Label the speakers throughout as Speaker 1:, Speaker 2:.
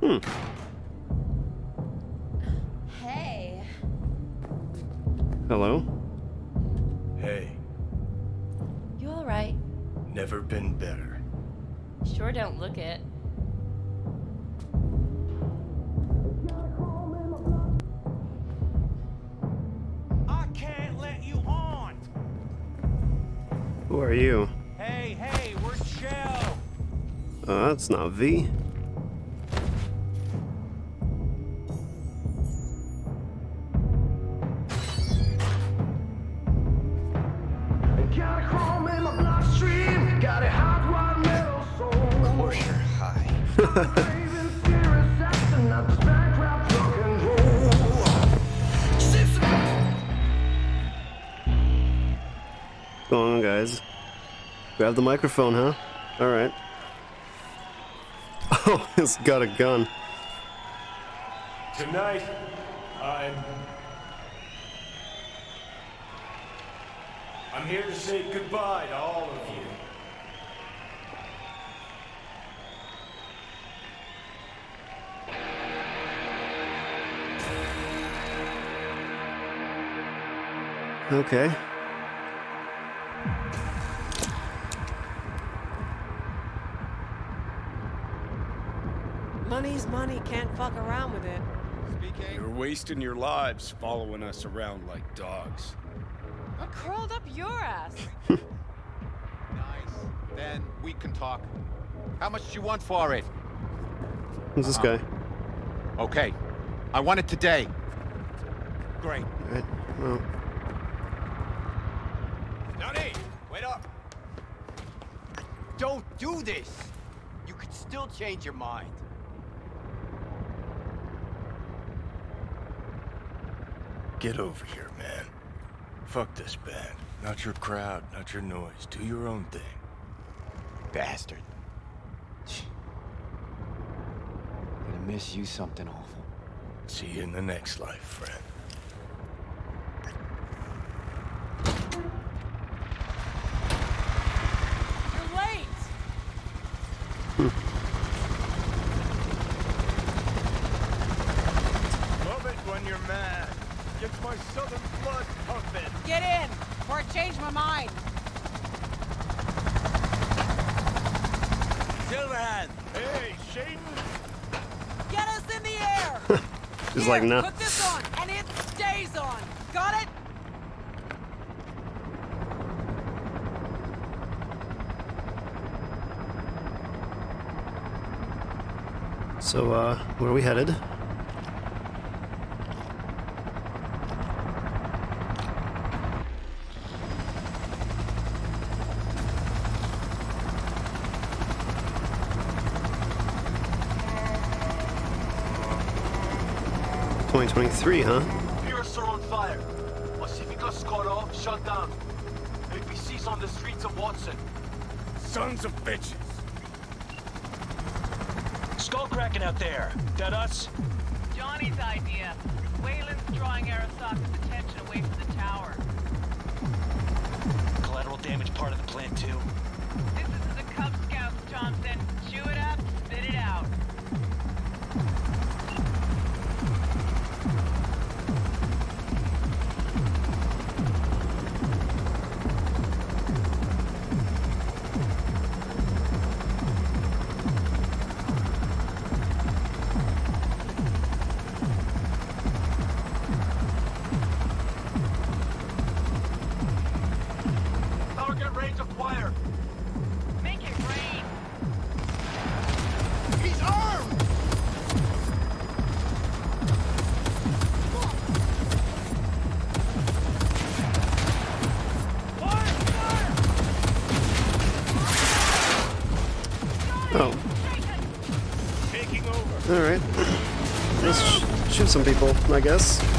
Speaker 1: Hmm.
Speaker 2: Hey.
Speaker 1: Hello?
Speaker 3: Hey,
Speaker 2: You alright?
Speaker 3: never been better.
Speaker 2: Sure don't look it.
Speaker 4: You? Hey, hey, we're Shell.
Speaker 1: Uh, that's not V. Grab the microphone, huh? Alright. Oh, it's got a gun.
Speaker 3: Tonight, I'm. I'm here to say goodbye to all of you.
Speaker 1: Okay.
Speaker 5: Money's money, can't fuck around with it. Eh?
Speaker 6: You're wasting your lives following us around like dogs.
Speaker 5: I crawled up your ass.
Speaker 7: Nice. Then we can talk. How much do you want for it?
Speaker 1: Who's this uh-huh. guy?
Speaker 7: Okay. I want it today.
Speaker 4: Great.
Speaker 1: Alright. Well,
Speaker 4: Johnny, wait up. Don't do this. You could still change your mind.
Speaker 3: Get over here, man. Fuck this band. Not your crowd, not your noise. Do your own thing.
Speaker 4: Bastard. Gonna miss you something awful.
Speaker 3: See you in the next life, friend.
Speaker 5: You're late.
Speaker 3: Love it when you're mad. Gets my southern blood pumping.
Speaker 5: Get in, or I change my mind.
Speaker 4: Silverhand. Hey, Shaden.
Speaker 5: Get us in the air.
Speaker 1: She's
Speaker 5: Here,
Speaker 1: like, no.
Speaker 5: Put this on, and it stays on. Got it?
Speaker 1: So, uh, where are we headed? Three, huh?
Speaker 8: Pierce are on fire. Pacifica's cut off, shut down. APC's on the streets of Watson.
Speaker 6: Sons of bitches.
Speaker 8: Skull cracking out there. That us?
Speaker 9: Johnny's idea. Wayland's drawing Arasaka's attention away from the tower.
Speaker 8: Collateral damage part of the plan too.
Speaker 1: Some people, I guess.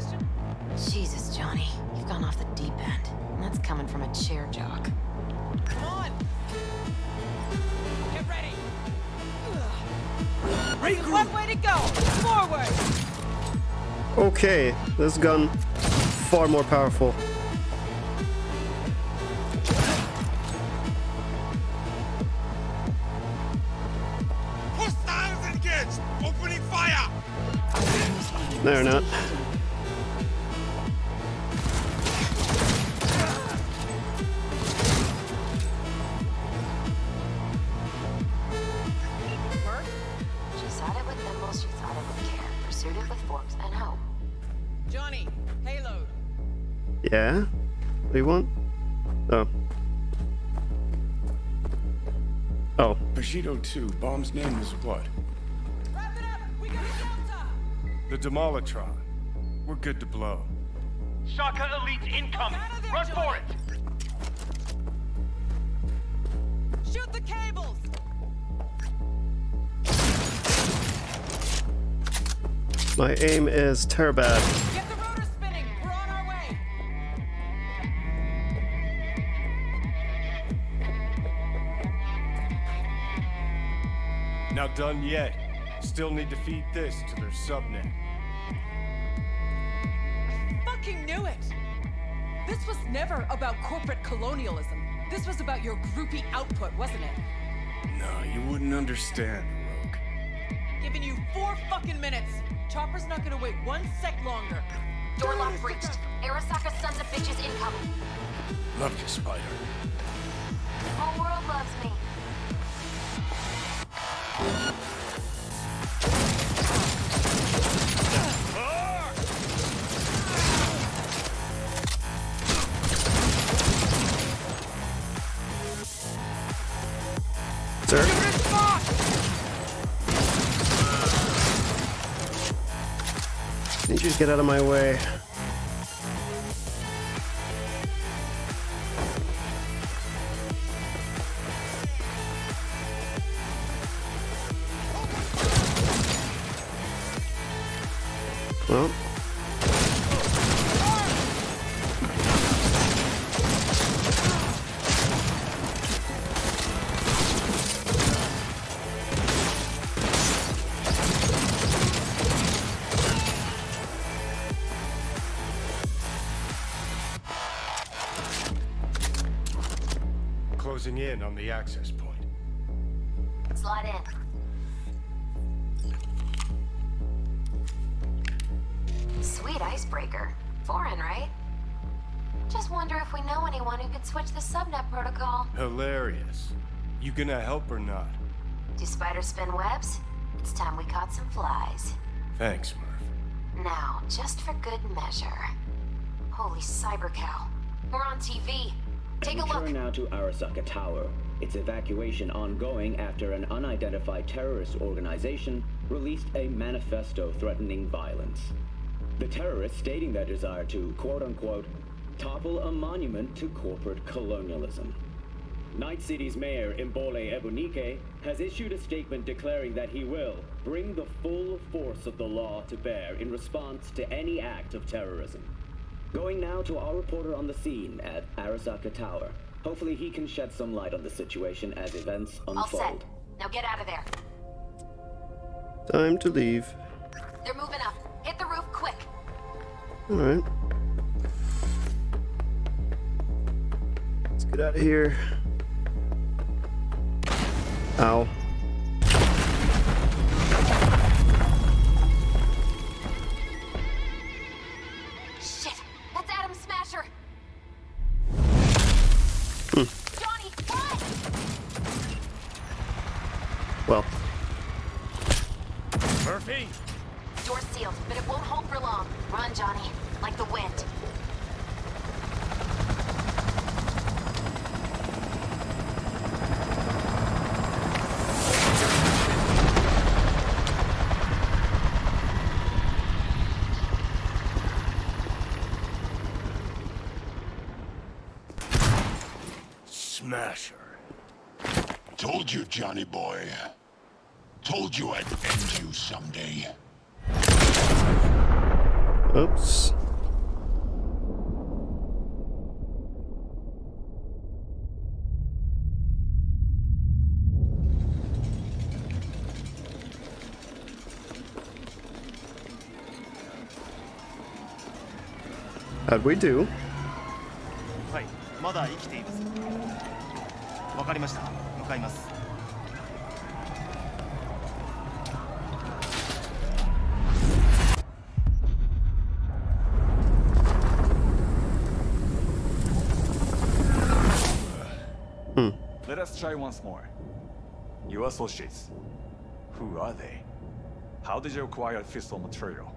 Speaker 5: Question?
Speaker 2: Jesus, Johnny. You've gone off the deep end. And that's coming from a chair jock.
Speaker 5: Come on. Get ready. Ugh. One way to go. Forward.
Speaker 1: okay. This gun, far more powerful.
Speaker 6: Hostiles engaged! Opening fire!
Speaker 1: No, you're not.
Speaker 6: Bushido 2, bomb's name is what?
Speaker 5: Wrap it up. We got a delta.
Speaker 6: The Demolitron. We're good to blow.
Speaker 8: Shaka Elite incoming!
Speaker 5: Out of there,
Speaker 8: Run for it!
Speaker 5: Shoot the cables.
Speaker 1: my aim is terrible.
Speaker 3: Done yet. Still need to feed this to their subnet.
Speaker 5: Fucking knew it. This was never about corporate colonialism. This was about your groupie output, wasn't it?
Speaker 6: No, you wouldn't understand, Rogue.
Speaker 5: Giving you four fucking minutes. Chopper's not gonna wait one sec longer.
Speaker 10: Door lock breached. Arasaka sons of bitches incoming.
Speaker 3: Love you, Spider.
Speaker 1: Sir? Need you to get out of my way.
Speaker 10: Just for good measure. Holy cyber cow. We're on TV. Take a look.
Speaker 11: Return now to Arasaka Tower. Its evacuation ongoing after an unidentified terrorist organization released a manifesto threatening violence. The terrorists stating their desire to, quote unquote, topple a monument to corporate colonialism. Night City's mayor, Imbole Ebunike, has issued a statement declaring that he will bring the full force of the law to bear in response to any act of terrorism. Going now to our reporter on the scene at Arasaka Tower. Hopefully he can shed some light on the situation as events unfold.
Speaker 10: All
Speaker 11: unfold.
Speaker 10: set. Now get out of there.
Speaker 1: Time to leave.
Speaker 10: They're moving up. Hit the roof quick.
Speaker 1: Alright. Let's get out of here. Ow.
Speaker 10: Shit! That's Adam Smasher! Hmm. Johnny, run!
Speaker 1: Well,
Speaker 6: Murphy?
Speaker 10: Door's sealed, but it won't hold for long. Run, Johnny. Like the wind.
Speaker 3: Smasher.
Speaker 12: Told you, Johnny boy. Told you I'd end you someday.
Speaker 1: oops. How'd we do?
Speaker 13: はいまだ生きていますわかりました向かいます
Speaker 14: try once more. Your associates. Who are they? How did you acquire fissile material?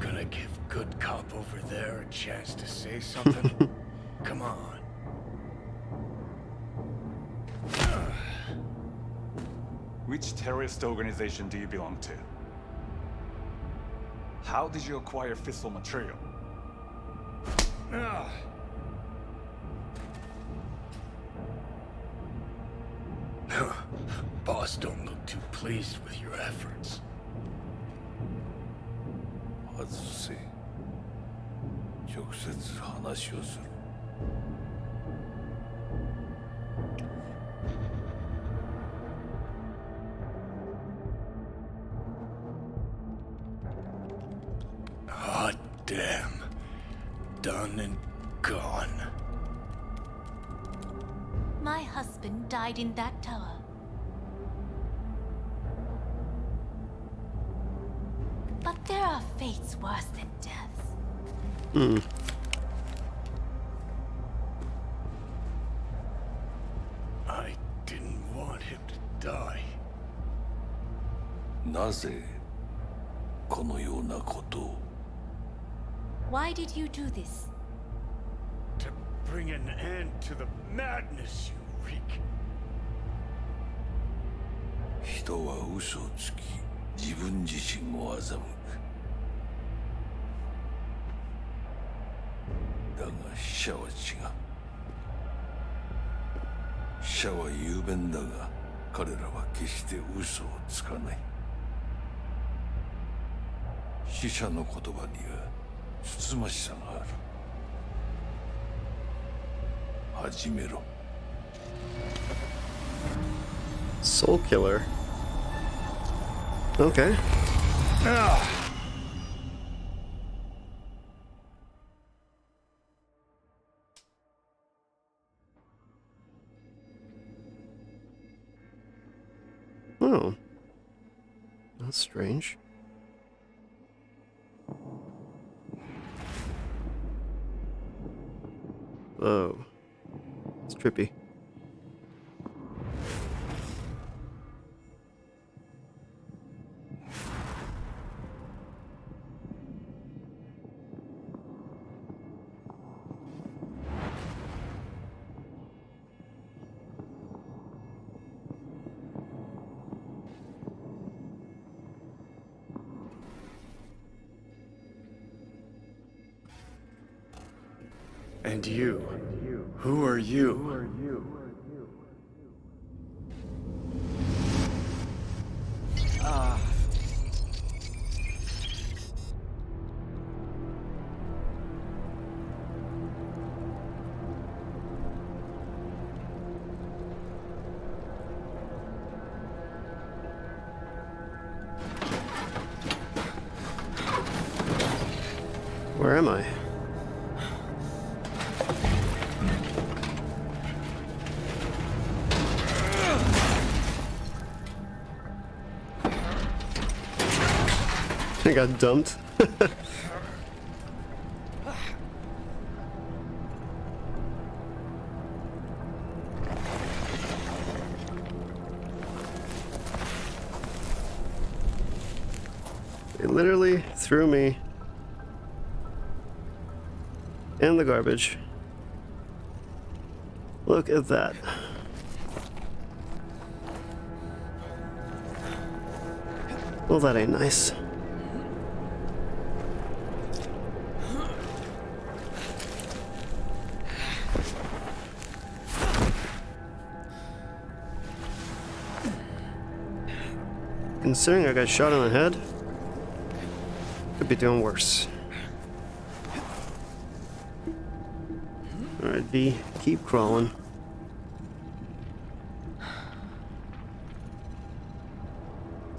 Speaker 3: Gonna give good cop over there a chance to say something? Come on.
Speaker 14: Which terrorist organization do you belong to? How did you acquire fissile material?
Speaker 15: basıyorsun.
Speaker 3: Hot damn. Done and gone.
Speaker 16: My husband died in that tower. But there are fates worse than death.
Speaker 15: Mm. ぜこのようなことを
Speaker 16: Why did you do this?
Speaker 3: To bring an end to the madness you wreak.
Speaker 15: 人は嘘をつき自分自身を欺くだが死者は違う死者は雄弁だが彼らは決して嘘をつかない死者の言葉にはつつましさがある始めろ
Speaker 1: Soul Killer. Okay. Oh. That's strange. Oh. It's trippy.
Speaker 3: And you. Who are you? Who are you?
Speaker 1: Got dumped. They literally threw me in the garbage. Look at that. Well, that ain't nice. Considering I got shot in the head, could be doing worse. Alright, V, keep crawling.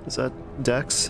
Speaker 1: Is that Dex?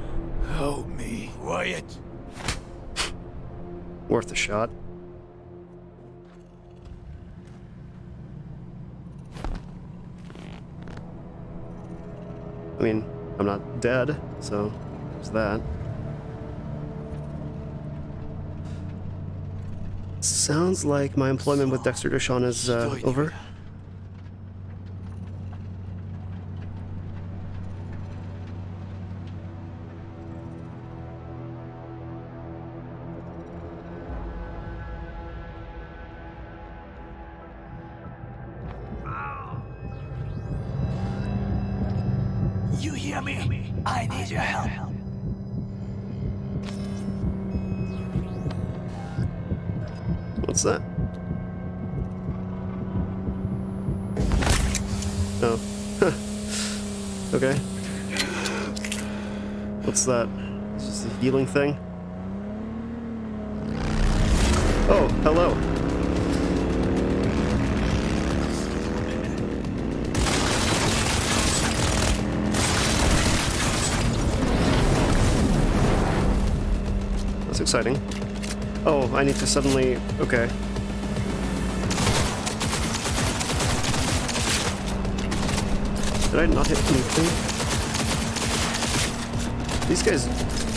Speaker 3: Help me.
Speaker 17: Quiet
Speaker 1: Worth a shot. I mean, I'm not dead, so there's that. Sounds like my employment with Dexter DeShawn is uh, over. What's that? Is this a healing thing? Oh, hello. That's exciting. Oh, I need to suddenly... Okay. Did I not hit anything? These guys...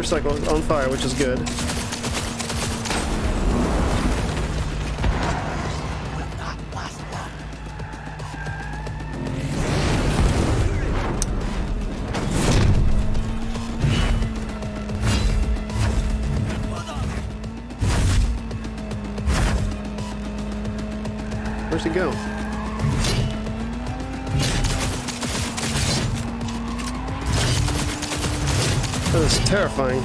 Speaker 1: motorcycle is on fire, which is good. Where's he go? Terrifying.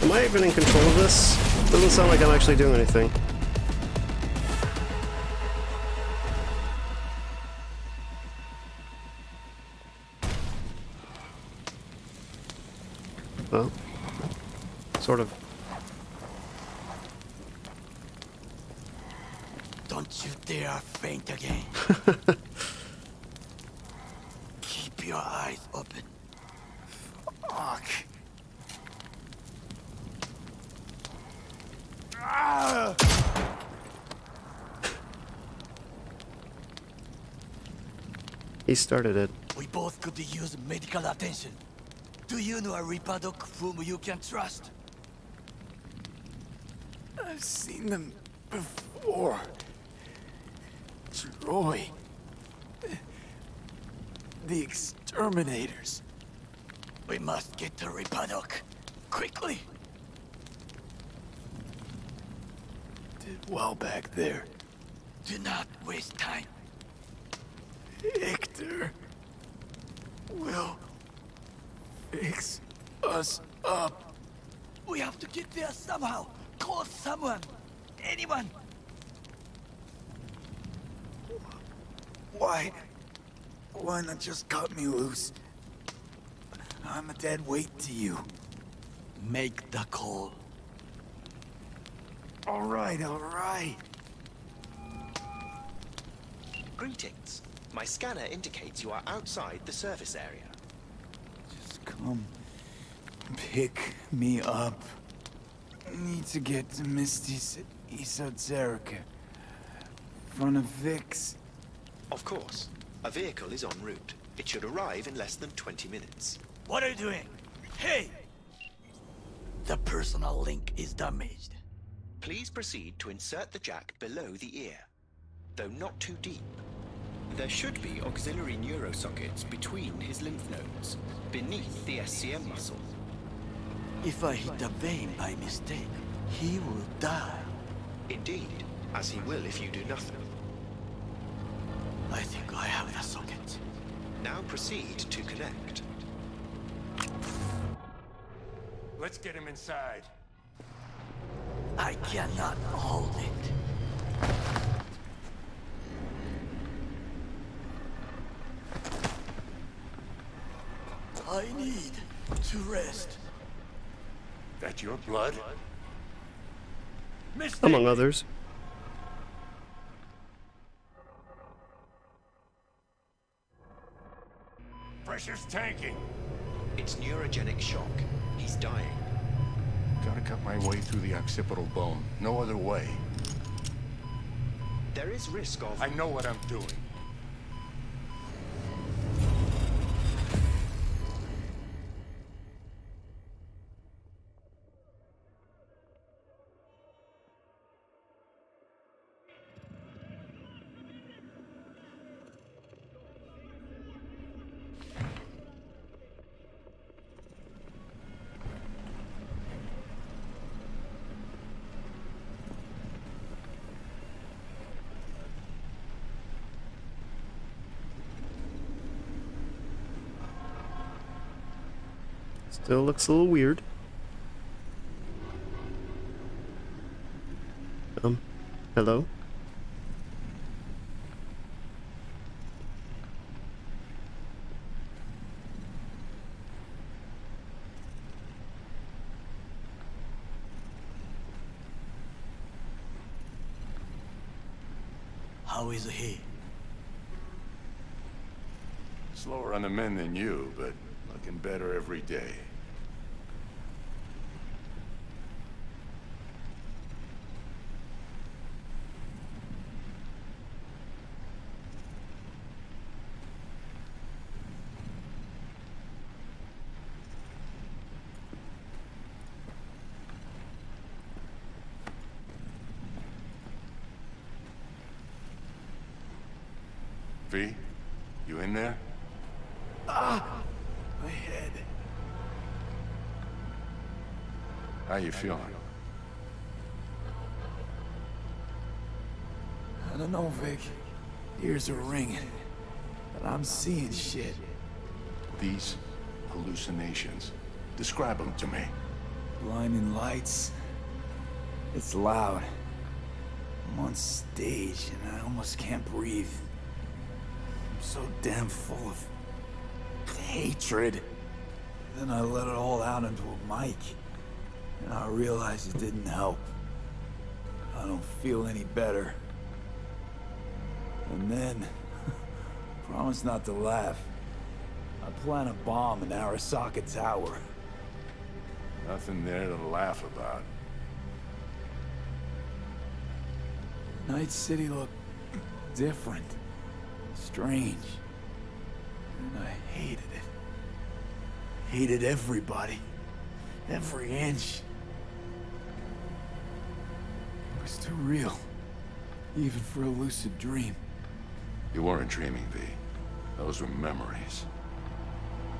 Speaker 1: Am I even in control of this? Doesn't sound like I'm actually doing anything. Started it.
Speaker 17: We both could use medical attention. Do you know a ripperdoc whom you can trust?
Speaker 18: I've seen them before. Troy. The exterminators.
Speaker 17: We must get to ripperdoc. Quickly.
Speaker 18: Did well back there.
Speaker 17: Do not waste time.
Speaker 18: Victor will fix us up.
Speaker 17: We have to get there somehow. Call someone. Anyone.
Speaker 18: Why? Why not just cut me loose? I'm a dead weight to you.
Speaker 17: Make the call.
Speaker 18: All right, all right.
Speaker 19: Greetings. My scanner indicates you are outside the service area.
Speaker 18: Just come pick me up. Need to get to Misty's esoterica. Front of Vic's.
Speaker 19: Of course. A vehicle is en route. It should arrive in less than 20 minutes.
Speaker 17: What are you doing? Hey! The personal link is damaged.
Speaker 19: Please proceed to insert the jack below the ear, though not too deep. There should be auxiliary neurosockets between his lymph nodes, beneath the SCM muscle.
Speaker 17: If I hit the vein by mistake, he will die.
Speaker 19: Indeed, as he will if you do nothing.
Speaker 17: I think I have the socket.
Speaker 19: Now proceed to connect.
Speaker 12: Let's get him inside.
Speaker 17: I cannot hold it. I need to rest.
Speaker 12: That your blood?
Speaker 1: Among others.
Speaker 12: Pressure's tanking.
Speaker 19: It's neurogenic shock. He's dying.
Speaker 12: Gotta cut my way through the occipital bone. No other way.
Speaker 19: There is risk of...
Speaker 12: I know what I'm doing.
Speaker 1: Still looks a little weird. Um, hello?
Speaker 17: How is he?
Speaker 12: Slower on the men than you, but looking better every day. V, you in there?
Speaker 18: Ah! My head.
Speaker 12: How you feeling?
Speaker 18: I don't know, Vic. Ears are ringing. But I'm seeing shit.
Speaker 12: These hallucinations. Describe them to me.
Speaker 18: Blinding lights. It's loud. I'm on stage and I almost can't breathe. I'm so damn full of hatred. Then I let it all out into a mic. And I realized it didn't help. I don't feel any better. And then, promise not to laugh. I plant a bomb in Arasaka Tower.
Speaker 12: Nothing there to laugh about.
Speaker 18: Night City looked different, strange. And I hated it. Hated everybody. Every inch. Was too real. Even for a lucid dream.
Speaker 12: You weren't dreaming, V. Those were memories.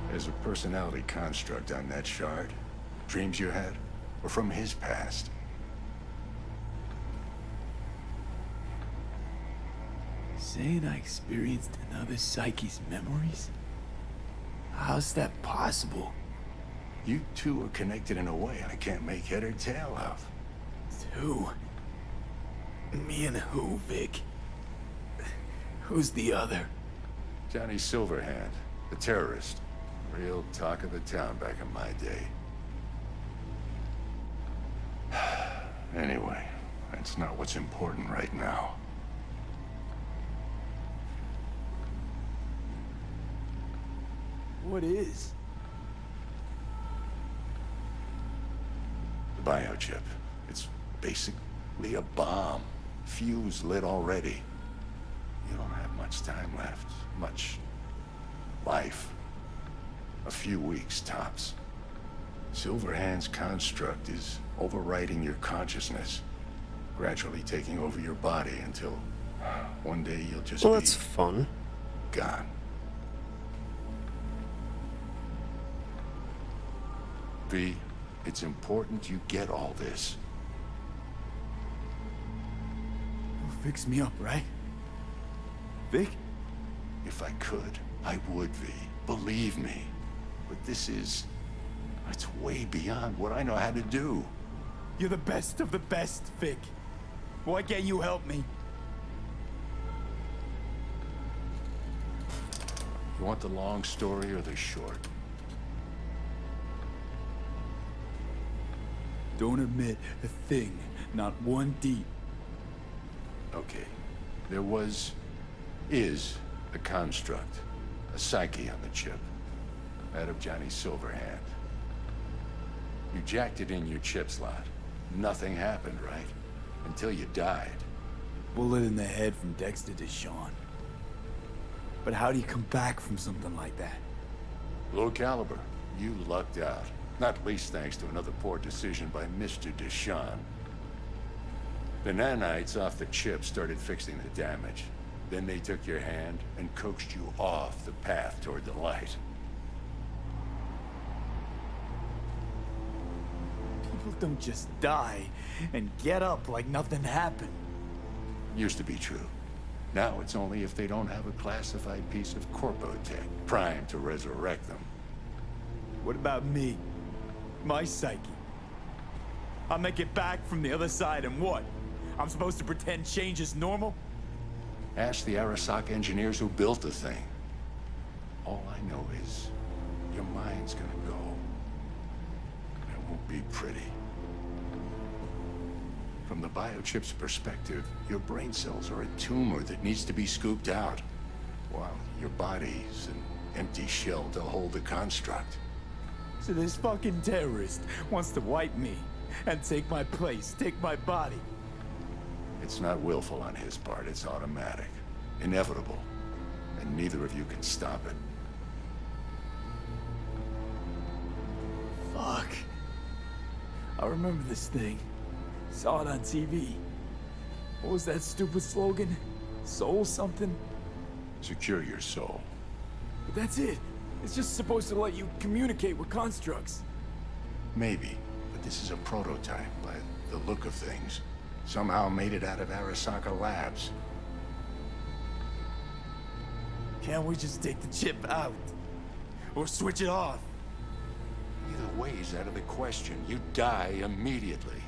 Speaker 12: There's a personality construct on that shard. Dreams you had were from his past.
Speaker 18: Saying I experienced another psyche's memories? How's that possible?
Speaker 12: You two are connected in a way I can't make head or tail of.
Speaker 18: Who? Me and who, Vic? Who's the other?
Speaker 12: Johnny Silverhand, the terrorist. Real talk of the town back in my day. anyway, that's not what's important right now.
Speaker 18: What is?
Speaker 12: The biochip. It's basically a bomb. Fuse lit already. You don't have much time left. Much life. A few weeks, tops. Silverhand's construct is overriding your consciousness. Gradually taking over your body until one day you'll just
Speaker 1: Well, that's fun.
Speaker 12: gone. V, it's important you get all this.
Speaker 18: Fix me up, right? Vic?
Speaker 12: If I could, I would, V. Believe me. But this is... It's way beyond what I know how to do.
Speaker 18: You're the best of the best, Vic. Why can't you help me?
Speaker 12: You want the long story or the short?
Speaker 18: Don't admit a thing, not one deep.
Speaker 12: Okay. There was... is a construct. A psyche on the chip. That of Johnny Silverhand. You jacked it in your chip slot. Nothing happened, right? Until you died.
Speaker 18: Bullet in the head from Dexter DeShawn. But how do you come back from something like that?
Speaker 12: Low caliber. You lucked out. Not least thanks to another poor decision by Mr. DeShawn. The nanites off the chip started fixing the damage. Then they took your hand and coaxed you off the path toward the light.
Speaker 18: People don't just die and get up like nothing happened.
Speaker 12: Used to be true. Now it's only if they don't have a classified piece of corpotech primed to resurrect them.
Speaker 18: What about me? My psyche? I make it back from the other side and what? I'm supposed to pretend change is normal?
Speaker 12: Ask the Arasaka engineers who built the thing. All I know is your mind's gonna go. And It won't be pretty. From the biochip's perspective, your brain cells are a tumor that needs to be scooped out, while your body's an empty shell to hold the construct.
Speaker 18: So this fucking terrorist wants to wipe me and take my place, take my body.
Speaker 12: It's not willful on his part, it's automatic. Inevitable. And neither of you can stop it.
Speaker 18: Fuck. I remember this thing. Saw it on TV. What was that stupid slogan? Soul something?
Speaker 12: Secure your soul.
Speaker 18: But that's it. It's just supposed to let you communicate with constructs.
Speaker 12: Maybe, but this is a prototype by the look of things. Somehow made it out of Arasaka Labs.
Speaker 18: Can't we just take the chip out? Or switch it off?
Speaker 12: Either way is out of the question. You die immediately.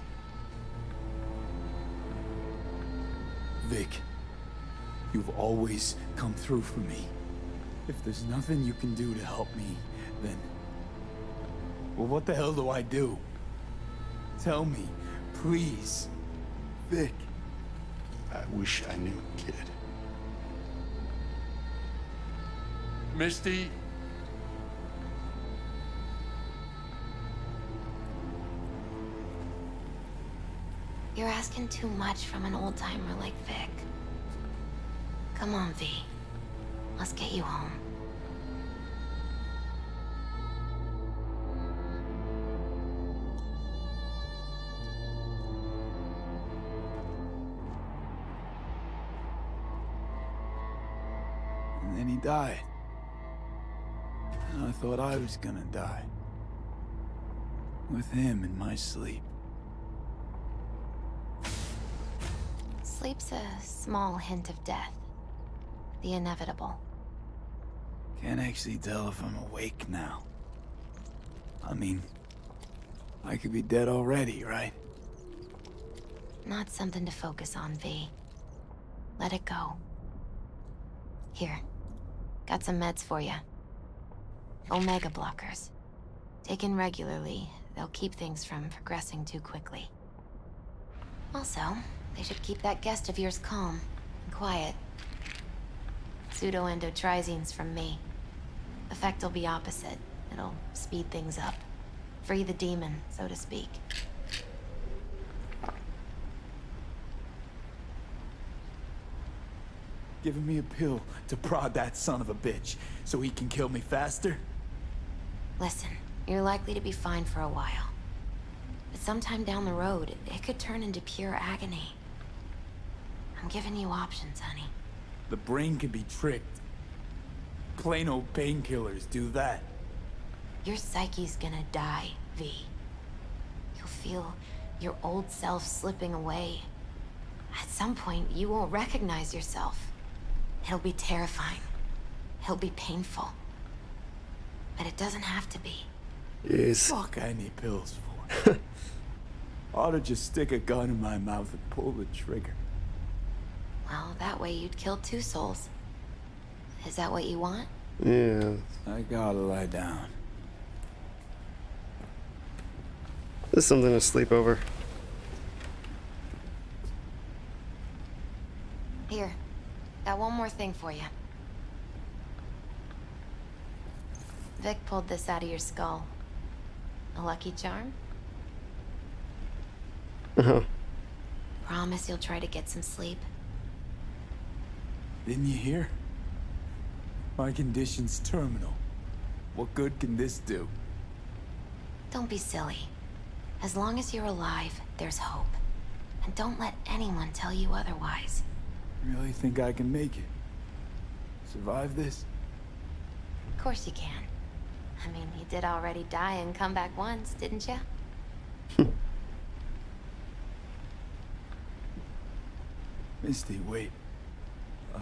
Speaker 18: Vic, you've always come through for me. If there's nothing you can do to help me, then... Well, what the hell do I do? Tell me, please. Vic.
Speaker 12: I wish I knew, kid. Misty,
Speaker 10: You're asking too much from an old timer like Vic. Come on, V. Let's get you home.
Speaker 18: Died. And I thought I was gonna die. With him in my sleep.
Speaker 10: Sleep's a small hint of death. The inevitable.
Speaker 18: Can't actually tell if I'm awake now. I mean, I could be dead already, right?
Speaker 10: Not something to focus on, V. Let it go. Here. Got some meds for you. Omega blockers. Taken regularly, they'll keep things from progressing too quickly. Also, they should keep that guest of yours calm and quiet. Pseudoendotrizine's from me. Effect will be opposite. It'll speed things up. Free the demon, so to speak.
Speaker 18: Giving me a pill to prod that son of a bitch so he can kill me faster?
Speaker 10: Listen, you're likely to be fine for a while. But sometime down the road, it could turn into pure agony. I'm giving you options, honey.
Speaker 18: The brain can be tricked. Plain old painkillers do that.
Speaker 10: Your psyche's gonna die, V. You'll feel your old self slipping away. At some point, you won't recognize yourself. It'll be terrifying. It'll be painful. But it doesn't have to be.
Speaker 1: Yes.
Speaker 18: Fuck I need pills for. Ought to just stick a gun in my mouth and pull the trigger.
Speaker 10: Well, that way you'd kill two souls. Is that what you want?
Speaker 1: Yeah.
Speaker 18: I gotta lie down.
Speaker 1: This is something to sleep over.
Speaker 10: Here. Got one more thing for you. Vic pulled this out of your skull. A lucky charm?
Speaker 1: Uh-huh.
Speaker 10: Promise you'll try to get some sleep.
Speaker 18: Didn't you hear? My condition's terminal. What good can this do?
Speaker 10: Don't be silly. As long as you're alive, there's hope. And don't let anyone tell you otherwise.
Speaker 18: Really think I can make it? Survive this?
Speaker 10: Of course you can. I mean, you did already die and come back once, didn't you?
Speaker 18: Misty, wait. Uh,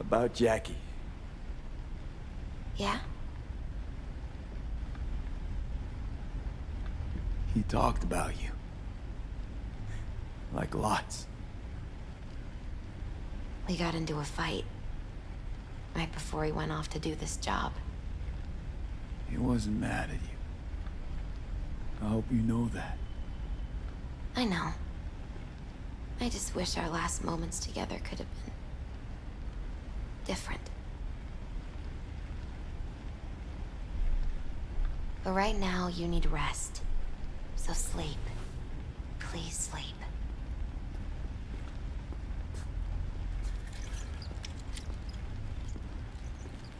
Speaker 18: about Jackie.
Speaker 10: Yeah?
Speaker 18: He talked about you. Like lots.
Speaker 10: We got into a fight. Right before he went off to do this job.
Speaker 18: He wasn't mad at you. I hope you know that.
Speaker 10: I know. I just wish our last moments together could have been... different. But right now, you need rest. So sleep. Please sleep.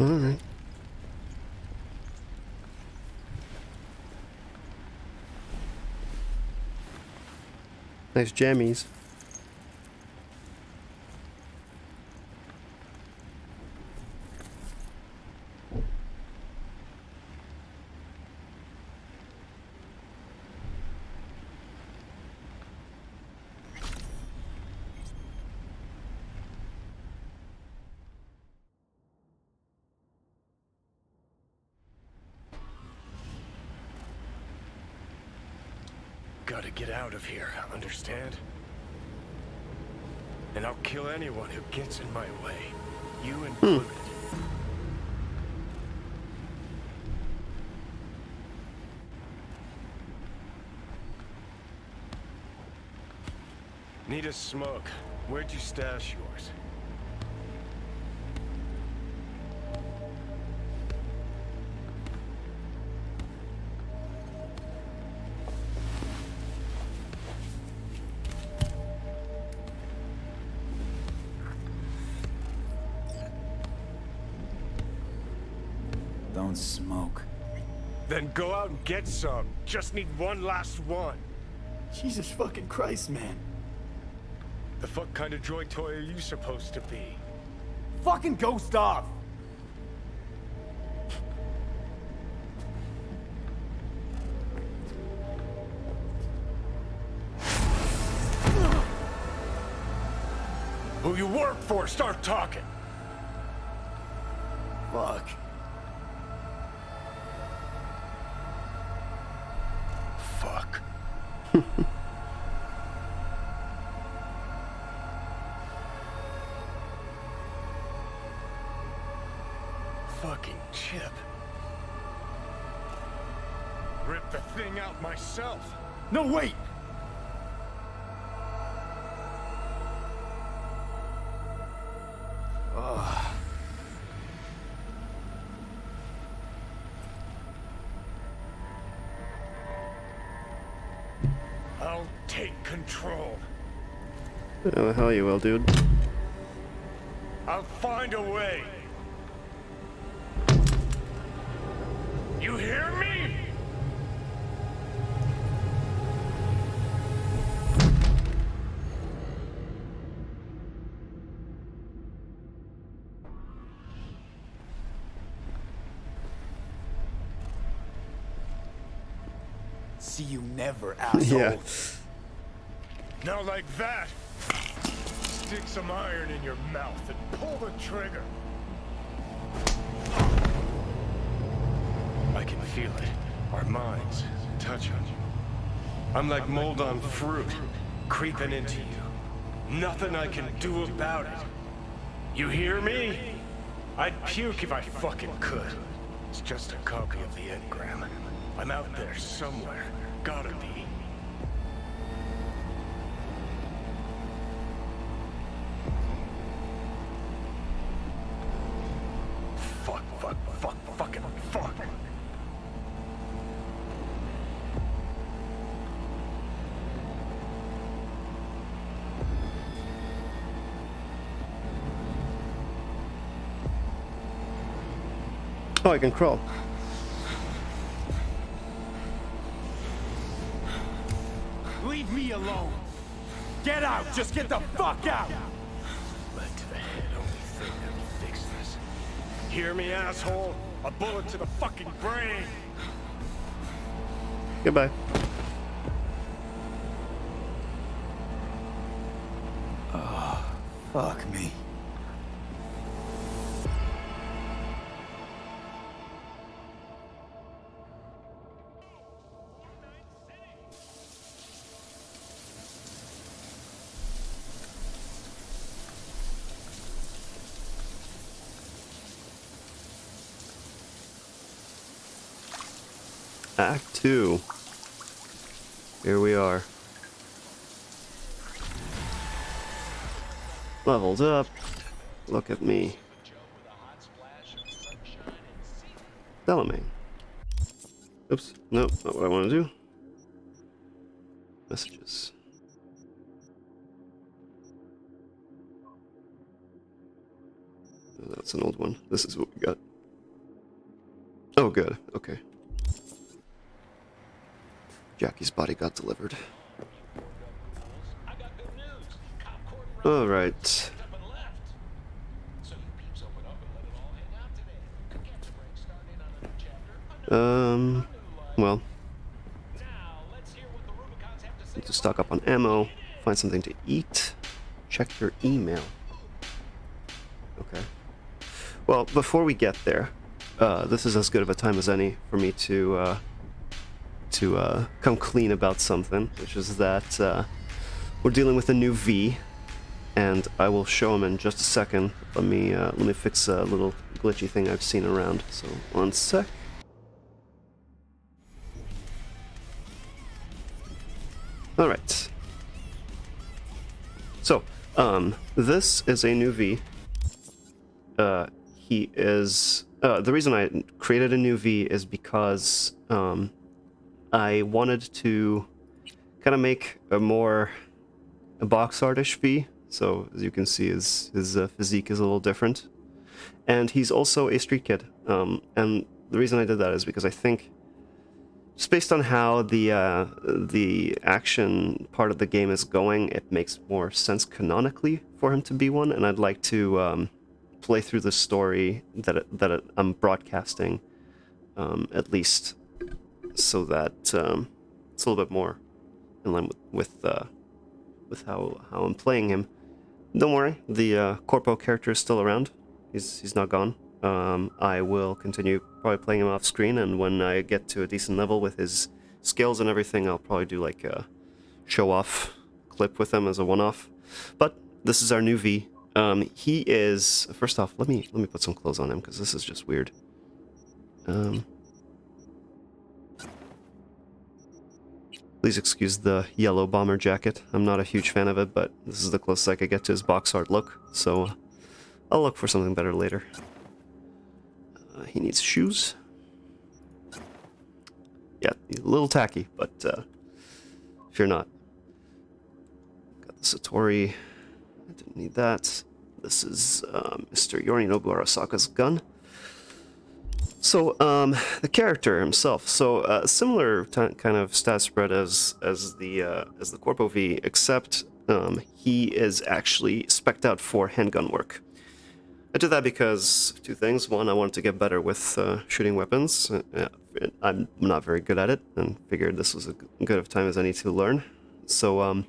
Speaker 1: Alright. Nice jammies.
Speaker 3: Gets in my way. You hmm. included. Need a smoke. Where'd you stash yours? Some. Just need one last one.
Speaker 18: Jesus fucking Christ, man.
Speaker 3: The fuck kind of droid toy are you supposed to be?
Speaker 18: Fucking ghost off!
Speaker 3: Who you work for, start talking.
Speaker 18: Fuck.
Speaker 1: Oh, hell you will, dude.
Speaker 3: I'll find a way. You hear me?
Speaker 18: See you never, asshole.
Speaker 1: Yeah.
Speaker 3: Now like that. Stick some iron in your mouth and pull the trigger. I can feel it. Our minds touch on you. I'm like mold on fruit, creeping into you. Nothing I can do about it. You hear me? I'd puke if I fucking could. It's just a copy of the engram. I'm out there somewhere. Gotta be. Fuck, fuck, fuck, fucking fuck.
Speaker 1: Oh, I can crawl.
Speaker 18: Leave me alone! Get out! Just get the fuck out!
Speaker 3: Hear me, asshole? A bullet to the fucking brain!
Speaker 1: Goodbye.
Speaker 18: Oh, fuck me.
Speaker 1: Act 2. Here we are. Leveled up. Look at me. Delamain. Oops. Nope, not what I want to do. Messages. Oh, That's an old one. This is what we got. Oh, good. Okay. Jackie's body got delivered. Alright. Um, well. Need to stock up on ammo, find something to eat, check your email. Okay. Well, before we get there, uh, this is as good of a time as any for me to uh, to uh, come clean about something, which is that uh, we're dealing with a new V, and I will show him in just a second. Let me uh, let me fix a little glitchy thing I've seen around. So one sec. All right. So, um, this is a new V. Uh, he is uh, the reason I created a new V is because um, I wanted to kind of make a more a box artish V. So as you can see, his his uh, physique is a little different, and he's also a street kid. Um, and the reason I did that is because I think, just based on how the uh, the action part of the game is going, it makes more sense canonically for him to be one. And I'd like to um, play through the story that it, that it, I'm broadcasting, um, at least, so that um, it's a little bit more in line with with, uh, with how how I'm playing him. Don't worry, the uh, Corpo character is still around. He's he's not gone. Um, I will continue probably playing him off screen, and when I get to a decent level with his skills and everything, I'll probably do like a show off clip with him as a one off. But this is our new V. Um, he is first off. Let me let me put some clothes on him because this is just weird. Um, please excuse the yellow bomber jacket. I'm not a huge fan of it, but this is the closest I could get to his box art look. So I'll look for something better later. Uh, he needs shoes. Yeah, a little tacky, but uh, if you're not. Got the Satori. I didn't need that. This is uh, Mr. Yorinobu Arasaka's gun. So, um, the character himself. So, uh, similar kind of stat spread as as the uh, as the Corpo V, except um, he is actually specced out for handgun work. I did that because two things. One, I wanted to get better with uh, shooting weapons. Uh, I'm not very good at it, and figured this was as good of time as any to learn. So, um,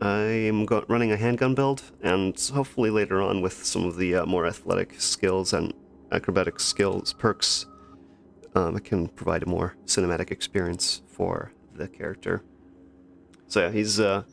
Speaker 1: I'm running a handgun build, and hopefully later on with some of the uh, more athletic skills and acrobatic skills perks, um, it can provide a more cinematic experience for the character. So yeah, he's uh,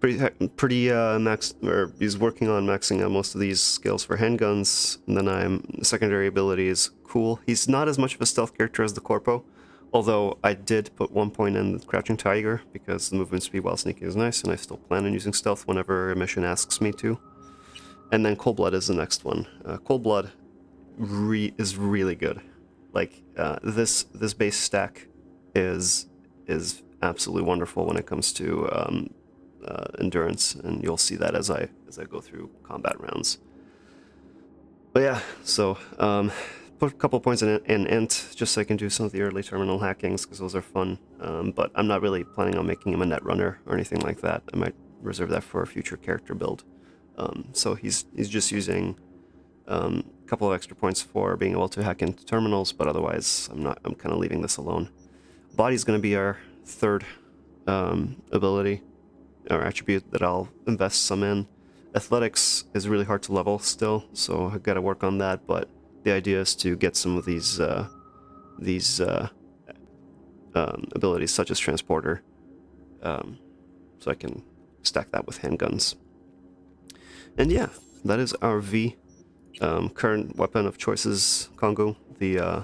Speaker 1: pretty pretty uh, max, or he's working on maxing out most of these skills for handguns. And then I'm secondary ability is cool. He's not as much of a stealth character as the Corpo, Although I did put one point in the Crouching Tiger because the movement speed while sneaking is nice, and I still plan on using stealth whenever a mission asks me to. And then Cold Blood is the next one. Uh, Cold Blood re is really good. Like uh, this this base stack is is absolutely wonderful when it comes to um, uh, endurance, and you'll see that as I as I go through combat rounds. But yeah, so um, put a couple points in, in int just so I can do some of the early terminal hackings because those are fun. Um, but I'm not really planning on making him a net runner or anything like that. I might reserve that for a future character build. Um, so he's he's just using um, couple of extra points for being able to hack into terminals, but otherwise I'm not. I'm kind of leaving this alone. Body's going to be our third um, ability or attribute that I'll invest some in. Athletics is really hard to level still, so I've got to work on that, but the idea is to get some of these uh, these uh, um, abilities, such as transporter, um, so I can stack that with handguns. And yeah, that is our V. Um, current weapon of choice is Kongou, the uh,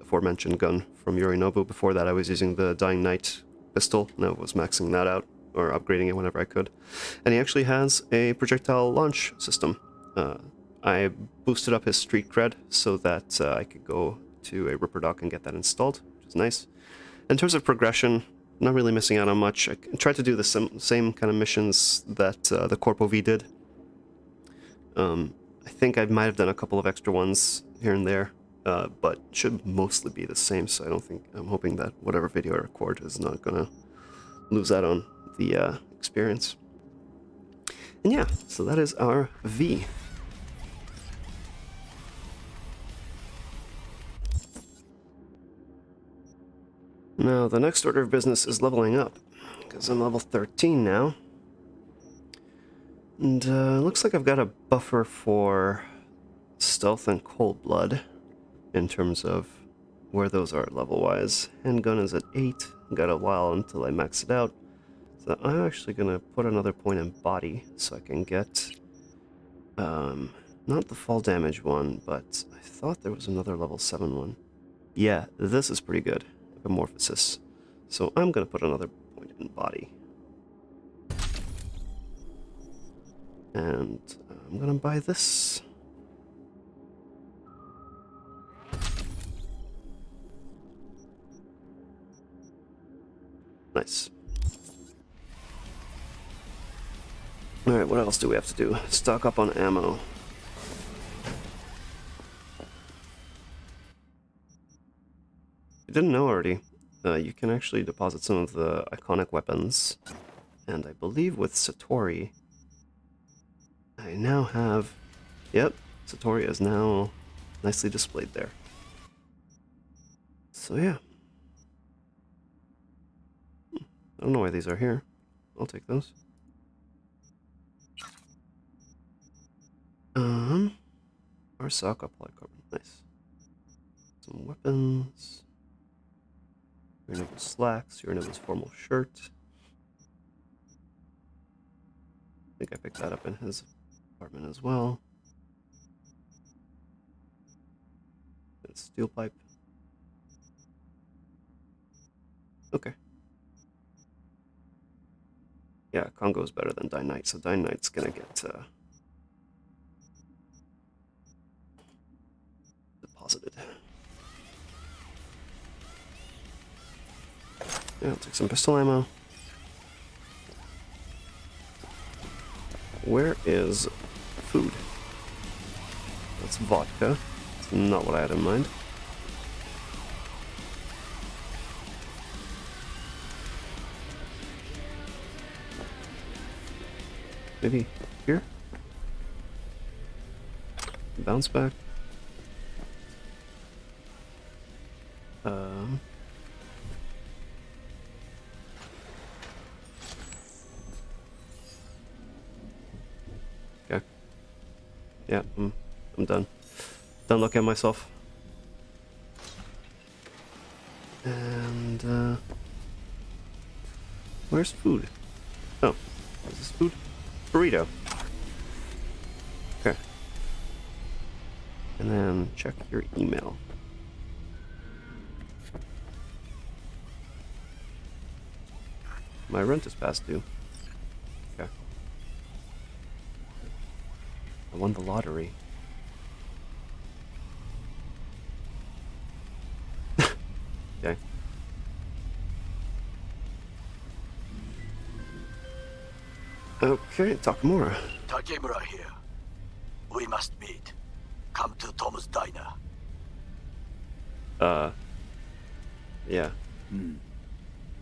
Speaker 1: aforementioned gun from Yorinobu. Before that, I was using the Dying Night pistol, and I was maxing that out or upgrading it whenever I could. And he actually has a projectile launch system. Uh, I boosted up his street cred so that uh, I could go to a ripperdoc and get that installed, which is nice. In terms of progression, not really missing out on much. I tried to do the same, same kind of missions that uh, the Corpo V did. Um, I think I might have done a couple of extra ones here and there, uh, but should mostly be the same, so I don't think, I'm hoping that whatever video I record is not gonna lose out on the uh, experience. And yeah, so that is our V. Now, the next order of business is leveling up, because I'm level 13 now. And uh, looks like I've got a buffer for stealth and cold blood in terms of where those are level-wise. Handgun is at 8. Got a while until I max it out. So I'm actually going to put another point in body so I can get... Um, not the fall damage one, but I thought there was another level 7 one. Yeah, this is pretty good. Amorphosis. So I'm going to put another point in body. And I'm going to buy this. Nice. Alright, what else do we have to do? Stock up on ammo. You didn't know already. Uh, you can actually deposit some of the iconic weapons. And I believe with Satori, I now have... Yep, Satori is now nicely displayed there. So yeah. Hmm, I don't know why these are here. I'll take those. Um, our sock carbon. Nice. Some weapons. Your slacks, Yorinobu's formal shirt. I think I picked that up in his apartment as well. Steel pipe. Okay. Yeah, Kongou is better than Dying Night, so Dying Night's gonna get uh, deposited. Yeah, I'll take some pistol ammo. Where is food? That's vodka. That's not what I had in mind. Maybe here? Bounce back. Um... Yeah, I'm, I'm done. Done looking at myself. And, uh... Where's food? Oh, is this food? Burrito. Okay. And then check your email. My rent is past due. I won the lottery. okay. Okay, Takamura.
Speaker 20: Takemura here. We must meet. Come to Tom's diner.
Speaker 1: Uh. Yeah.
Speaker 18: Hmm.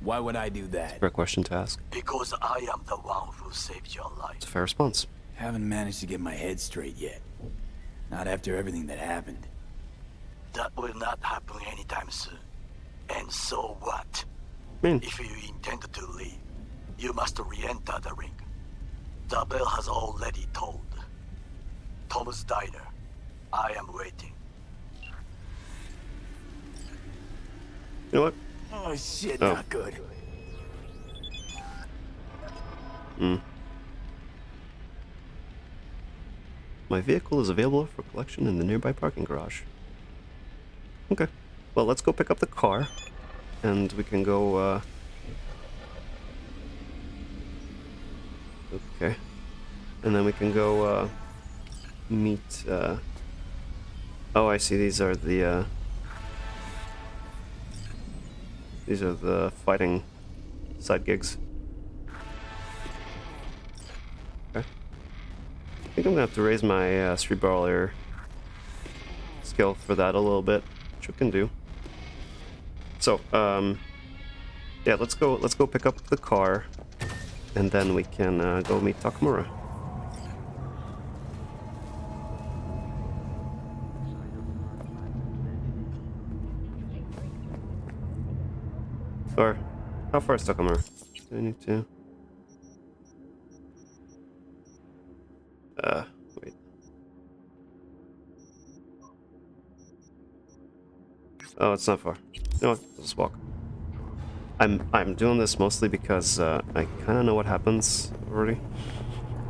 Speaker 18: Why would I do that?
Speaker 1: a Fair question to ask.
Speaker 20: Because I am the one who saved your life.
Speaker 1: It's a fair response.
Speaker 18: Haven't managed to get my head straight yet. Not after everything that happened.
Speaker 20: That will not happen anytime soon. And so what?
Speaker 1: Mm.
Speaker 20: If you intend to leave, you must re-enter the ring. The bell has already tolled. Tom's Diner. I am waiting.
Speaker 1: You know what?
Speaker 18: Oh shit,
Speaker 1: oh.
Speaker 18: not good.
Speaker 1: Hmm. My vehicle is available for collection in the nearby parking garage. Okay. Well, let's go pick up the car. And we can go, uh... Okay. And then we can go, uh... Meet, uh... Oh, I see. These are the, uh... These are the fighting side gigs. Think I'm gonna have to raise my uh, street brawler skill for that a little bit, which we can do. So, um, yeah, let's go. Let's go pick up the car, and then we can uh, go meet Takamura. Or, how far is Takamura? Do I need to? Uh, wait. Oh, it's not far. No, know what? Let's walk. I'm I'm doing this mostly because uh, I kind of know what happens already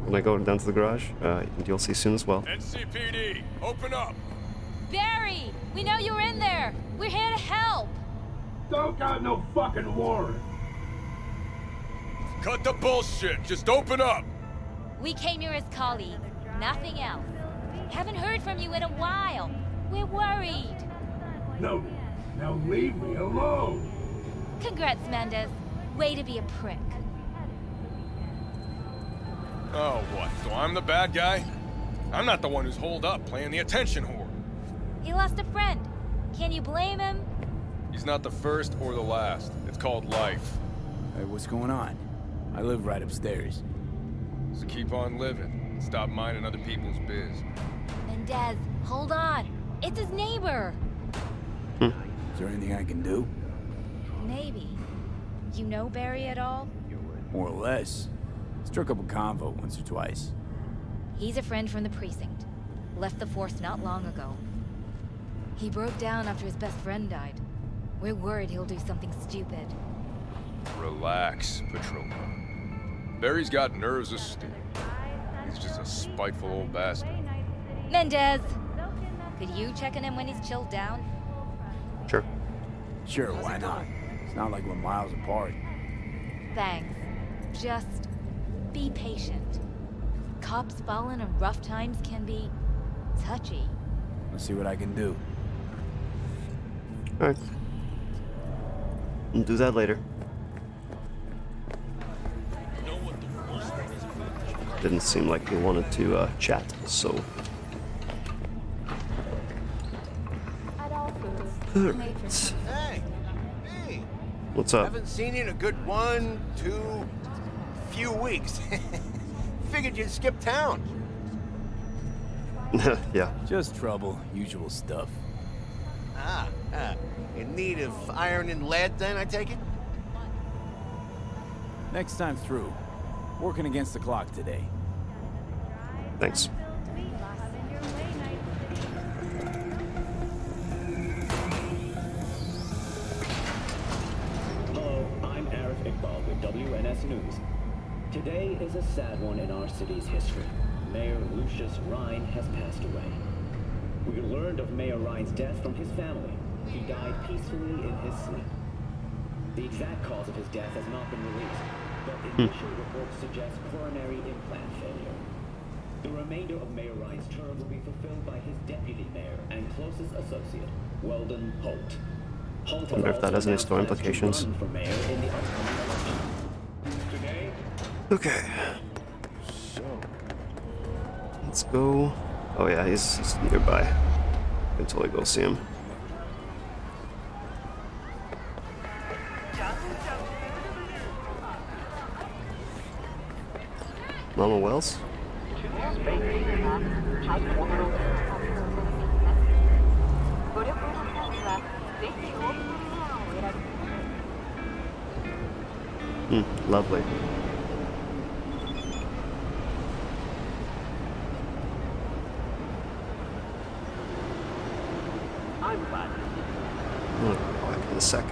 Speaker 1: when I go down to the garage. Uh, and you'll see soon as well.
Speaker 3: NCPD, open up.
Speaker 16: Barry! We know you're in there! We're here to help!
Speaker 3: Don't got no fucking warrant. Cut the bullshit. Just open up.
Speaker 16: We came here as colleagues, nothing else. Haven't heard from you in a while. We're worried.
Speaker 3: No. Now leave me alone.
Speaker 16: Congrats, Mendez. Way to be a prick.
Speaker 3: Oh, what? So I'm the bad guy? I'm not the one who's holed up playing the attention whore.
Speaker 16: He lost a friend. Can you blame him?
Speaker 3: He's not the first or the last. It's called life.
Speaker 18: Hey, what's going on? I live right upstairs.
Speaker 3: So keep on living. Stop minding other people's biz.
Speaker 16: Mendez, hold on. It's his neighbor. Hmm.
Speaker 18: Is there anything I can do?
Speaker 16: Maybe. You know Barry at all?
Speaker 18: More or less. Struck up a convo once or twice.
Speaker 16: He's a friend from the precinct. Left the force not long ago. He broke down after his best friend died. We're worried he'll do something stupid.
Speaker 3: Relax, Patrolman. Barry's got nerves of steel. He's just a spiteful old bastard.
Speaker 16: Mendez! Could you check on him when he's chilled down?
Speaker 1: Sure.
Speaker 18: Sure, why not? It's not like we're miles apart.
Speaker 16: Thanks. Just be patient. Cops falling in rough times can be touchy.
Speaker 18: Let's see what I can do.
Speaker 1: Alright. We'll do that later. Didn't seem like he wanted to uh, chat, so. Alright.
Speaker 4: Hey, hey.
Speaker 1: What's up?
Speaker 4: Haven't seen you in a good one, two, few weeks. Figured you'd skip town.
Speaker 1: yeah.
Speaker 18: Just trouble, usual stuff.
Speaker 4: Ah, ah. In need of iron and lead, then, I take it?
Speaker 18: Next time through. Working against the clock today.
Speaker 1: Thanks.
Speaker 11: Hello, I'm Arif Iqbal with WNS News. Today is a sad one in our city's history. Mayor Lucius Rhine has passed away. We learned of Mayor Rhine's death from his family. He died peacefully in his sleep. The exact cause of his death has not been released, but hmm. initial reports suggest coronary implant failure. The remainder of Mayor Rhine's term will be fulfilled by his deputy mayor and closest associate, Weldon Holt. Holt has
Speaker 1: Wonder if that has any store
Speaker 11: announced plans to
Speaker 1: implications.
Speaker 11: run for mayor in the upcoming election. Today,
Speaker 1: Okay. Let's go. Oh yeah, he's, he's nearby. Can totally go see him. Wells? Hmm, lovely.
Speaker 11: I'm glad.
Speaker 1: I'll go back in a sec.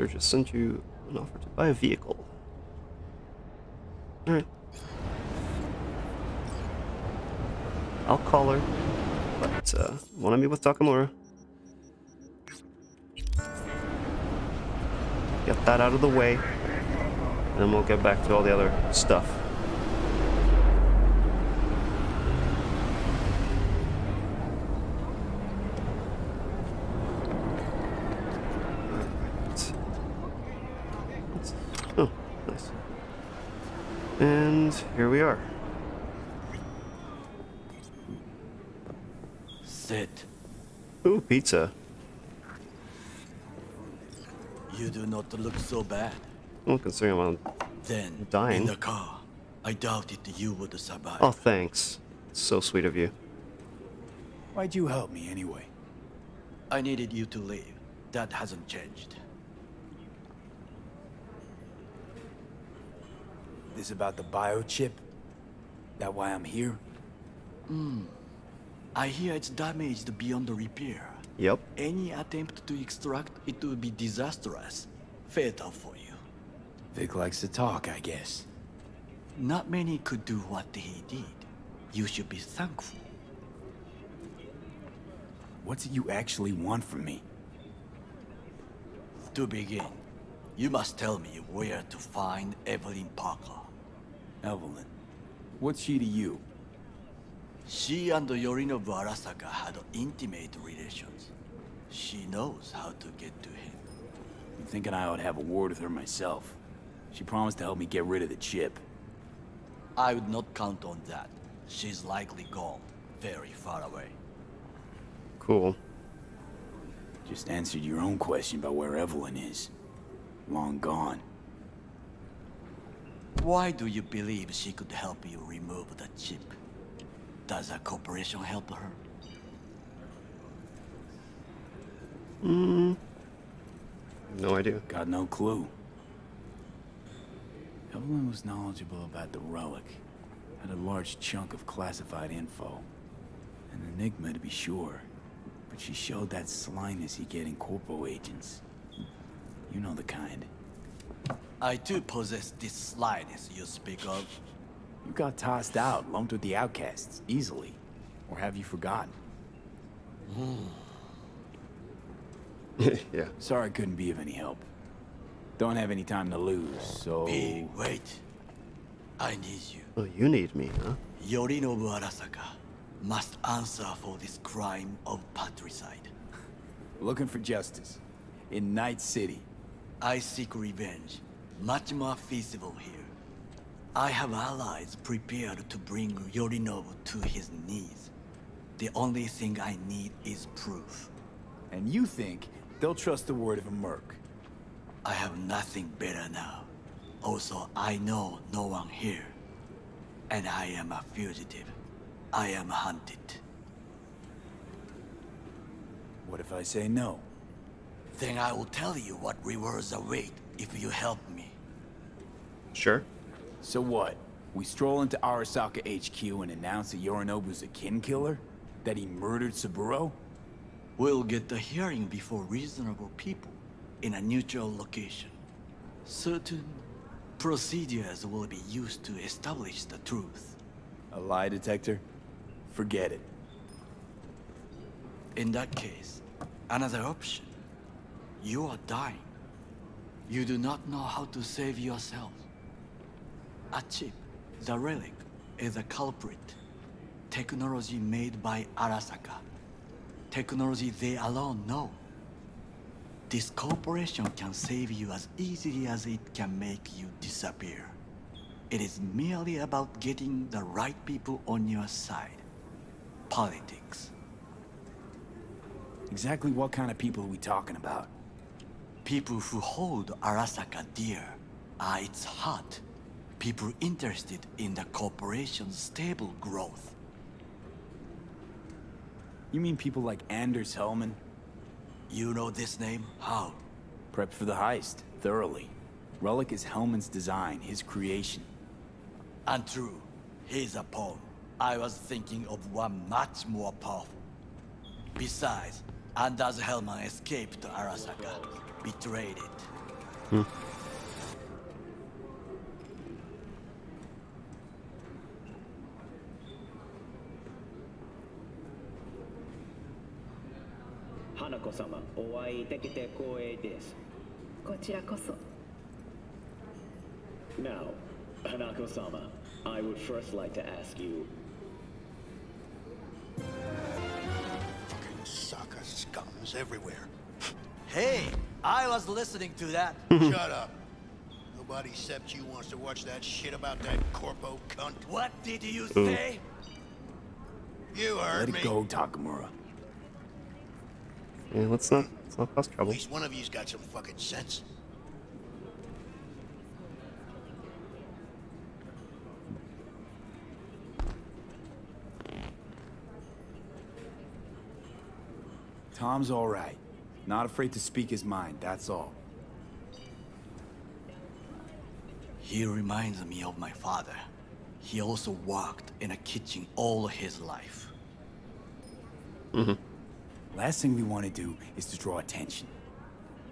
Speaker 1: Fixer just sent you an offer to buy a vehicle. Alright. I'll call her, but uh, want to meet with Takamura. Get that out of the way, and then we'll get back to all the other stuff. Alright. Let's- Oh, nice. And here we are.
Speaker 17: Sit.
Speaker 1: Ooh, pizza.
Speaker 17: You do not look so bad.
Speaker 1: Well, considering I'm on
Speaker 17: Then,
Speaker 1: dying.
Speaker 17: in the car, I doubted you would survive.
Speaker 1: Oh, thanks. So sweet of you.
Speaker 18: Why'd you help me anyway?
Speaker 17: I needed you to leave. That hasn't changed.
Speaker 18: This about the biochip? That why I'm here?
Speaker 17: Hmm. I hear it's damaged beyond repair.
Speaker 1: Yep.
Speaker 17: Any attempt to extract it would be disastrous. Fatal for you.
Speaker 18: Vic likes to talk, I guess.
Speaker 17: Not many could do what he did. You should be thankful.
Speaker 18: What's it you actually want from me?
Speaker 17: To begin, you must tell me where to find Evelyn Parker.
Speaker 18: Evelyn? What's she to you?
Speaker 17: She and Yorinobu Arasaka had intimate relations. She knows how to get to him.
Speaker 18: I'm thinking I ought to have a word with her myself. She promised to help me get rid of the chip.
Speaker 17: I would not count on that. She's likely gone, very far away.
Speaker 1: Cool.
Speaker 18: Just answered your own question about where Evelyn is. Long gone.
Speaker 17: Why do you believe she could help you remove the chip? Does a corporation help her?
Speaker 1: Hmm. No idea.
Speaker 18: Got no clue. Evelyn was knowledgeable about the relic. Had a large chunk of classified info. An enigma to be sure. But she showed that slyness you get in corpo agents. You know the kind.
Speaker 17: I too possess this slyness you speak of.
Speaker 18: You got tossed out, lumped with the outcasts, easily. Or have you forgotten?
Speaker 1: yeah.
Speaker 18: Sorry I couldn't be of any help. Don't have any time to lose, so...
Speaker 17: V, wait. I need you.
Speaker 1: Oh, you need me, huh?
Speaker 17: Yorinobu Arasaka must answer for this crime of patricide.
Speaker 18: Looking for justice. In Night City.
Speaker 17: I seek revenge. Much more feasible here. I have allies prepared to bring Yorinobu to his knees. The only thing I need is proof.
Speaker 18: And you think they'll trust the word of a merc?
Speaker 17: I have nothing better now. Also, I know no one here. And I am a fugitive. I am hunted.
Speaker 18: What if I say no?
Speaker 17: Then I will tell you what rewards await if you help me.
Speaker 1: Sure.
Speaker 18: So what? We stroll into Arasaka HQ and announce that Yorinobu's a kin killer? That he murdered Saburo?
Speaker 17: We'll get the hearing before reasonable people in a neutral location. Certain procedures will be used to establish the truth.
Speaker 18: A lie detector? Forget it.
Speaker 17: In that case, another option. You are dying. You do not know how to save yourself. A chip, the relic, is a culprit. Technology made by Arasaka. Technology they alone know. This corporation can save you as easily as it can make you disappear. It is merely about getting the right people on your side. Politics.
Speaker 18: Exactly what kind of people are we talking about?
Speaker 17: People who hold Arasaka dear are its heart. People interested in the corporation's stable growth.
Speaker 18: You mean people like Anders Hellman?
Speaker 17: You know this name? How?
Speaker 18: Prepped for the heist, thoroughly. Relic is Hellman's design, his creation.
Speaker 17: Untrue. He's a pawn. I was thinking of one much more powerful. Besides, Anders Hellman escaped to Arasaka, betrayed it.
Speaker 1: Hmm.
Speaker 11: Now, Hanako-sama, I would first like to ask you...
Speaker 21: Fucking Sokka scums everywhere.
Speaker 17: hey, I was listening to that.
Speaker 21: Shut up. Nobody except you wants to watch that shit about that corpo cunt.
Speaker 17: What did you say? Ooh.
Speaker 21: You heard
Speaker 18: Let
Speaker 21: me.
Speaker 18: Let go, Takemura.
Speaker 1: Yeah, let's not let's not cause
Speaker 21: At least one of you's got some fucking sense.
Speaker 18: Tom's all right. Not afraid to speak his mind, that's all.
Speaker 17: He reminds me of my father. He also worked in a kitchen all his life.
Speaker 18: Mm-hmm. Last thing we want to do is to draw attention.